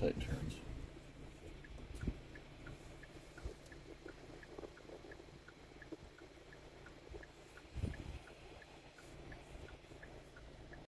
Take turn.